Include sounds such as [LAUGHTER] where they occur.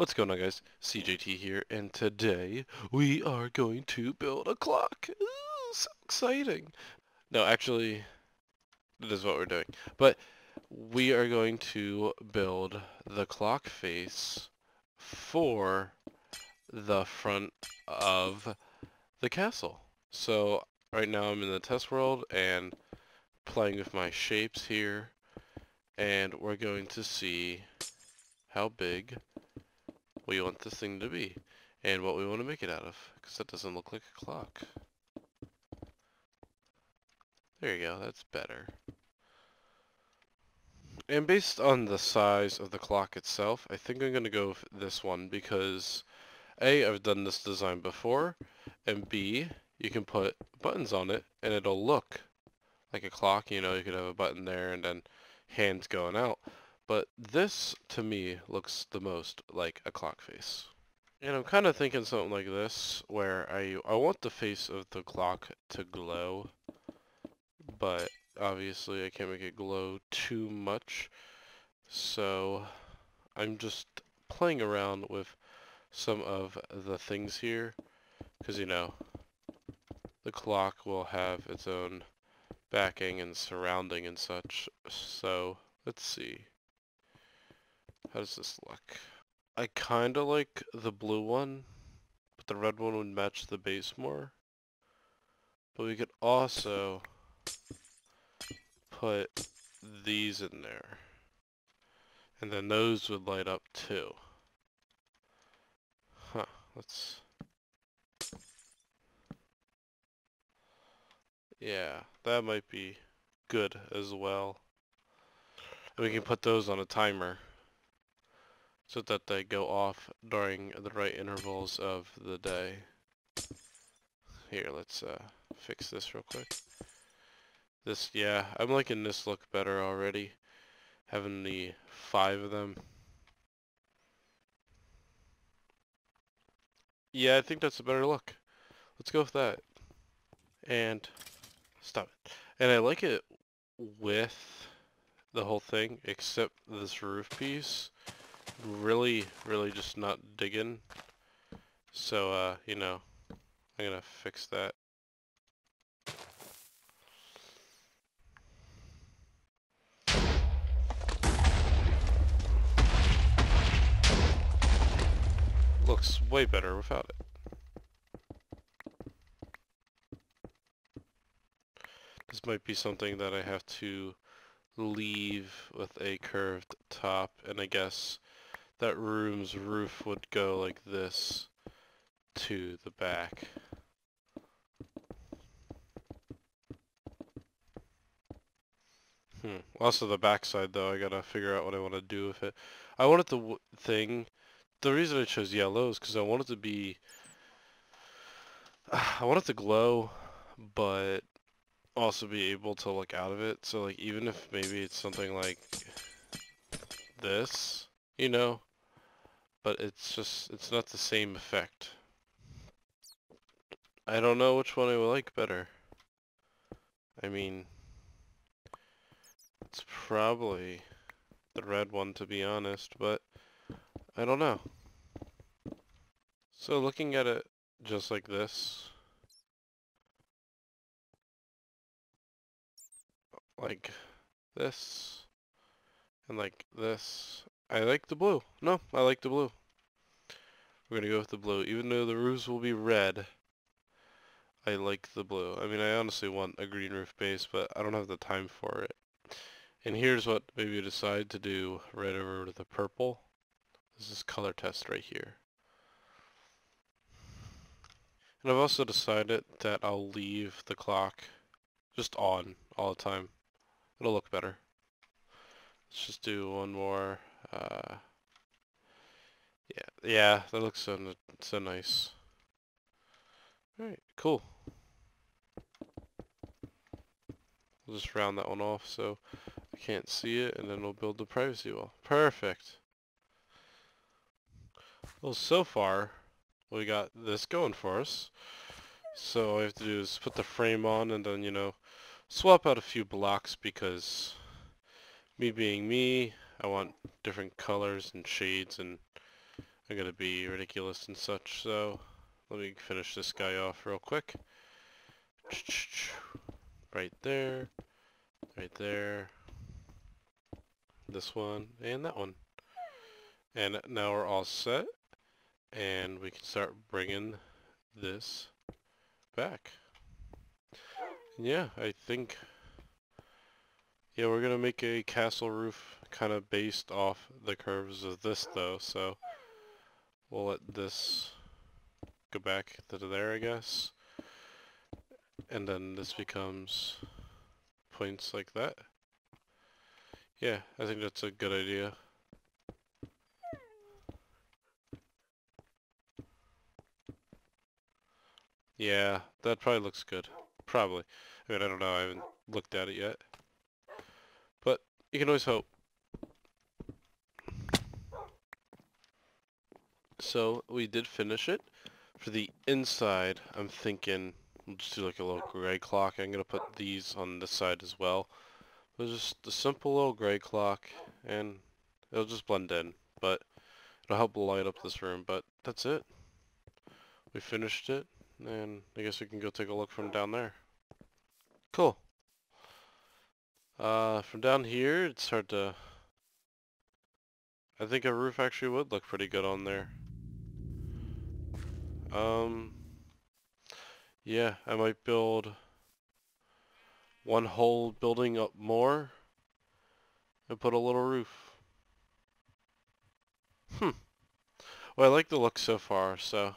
What's going on guys? CJT here and today we are going to build a clock. Ooh, so exciting. No, actually, that is what we're doing. But we are going to build the clock face for the front of the castle. So right now I'm in the test world and playing with my shapes here and we're going to see how big we want this thing to be and what we want to make it out of because that doesn't look like a clock. There you go, that's better. And based on the size of the clock itself, I think I'm going to go with this one because A, I've done this design before, and B, you can put buttons on it and it'll look like a clock, you know, you could have a button there and then hands going out. But this, to me, looks the most like a clock face. And I'm kind of thinking something like this, where I, I want the face of the clock to glow, but obviously I can't make it glow too much. So I'm just playing around with some of the things here, because you know, the clock will have its own backing and surrounding and such. So let's see. How does this look? I kinda like the blue one, but the red one would match the base more. But we could also put these in there. And then those would light up too. Huh, let's... Yeah, that might be good as well. And we can put those on a timer so that they go off during the right intervals of the day. Here, let's uh, fix this real quick. This, yeah, I'm liking this look better already. Having the five of them. Yeah, I think that's a better look. Let's go with that. And, stop it. And I like it with the whole thing, except this roof piece really, really just not digging. So, uh, you know, I'm gonna fix that. Looks way better without it. This might be something that I have to leave with a curved top and I guess that room's roof would go like this to the back. Hmm. Also the backside though, I gotta figure out what I want to do with it. I wanted the thing, the reason I chose yellow is because I wanted to be, [SIGHS] I want it to glow, but also be able to look out of it. So like even if maybe it's something like this, you know, but it's just, it's not the same effect. I don't know which one I would like better. I mean, it's probably the red one to be honest, but I don't know. So looking at it just like this, like this, and like this, I like the blue. No, I like the blue. We're going to go with the blue. Even though the roofs will be red, I like the blue. I mean, I honestly want a green roof base, but I don't have the time for it. And here's what maybe decide to do right over to the purple. This is color test right here. And I've also decided that I'll leave the clock just on all the time. It'll look better. Let's just do one more uh, yeah, yeah, that looks so so nice. All right, cool. We'll just round that one off so I can't see it, and then we'll build the privacy wall. Perfect. Well, so far, we got this going for us. So all I have to do is put the frame on and then, you know, swap out a few blocks because me being me, I want different colors and shades and I'm going to be ridiculous and such. So let me finish this guy off real quick. [TSK] Right there, right there, this one, and that one. And now we're all set and we can start bringing this back. Yeah, I think, yeah, we're to make a castle roof kind of based off the curves of this though, so we'll let this go back to there, I guess. And then this becomes points like that. Yeah, I think that's a good idea. Yeah, that probably looks good. Probably. I mean, I don't know. I haven't looked at it yet. But you can always hope. So we did finish it. For the inside, I'm thinking we'll just do like a little gray clock. I'm going to put these on this side as well. But just a simple little gray clock and it'll just blend in. But it'll help light up this room. But that's it. We finished it. And I guess we can go take a look from down there. Cool. Uh, from down here, it's hard to... I think a roof actually would look pretty good on there. Um, yeah, I might build one whole building up more and put a little roof. Hmm. Well, I like the look so far, so...